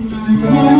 Mana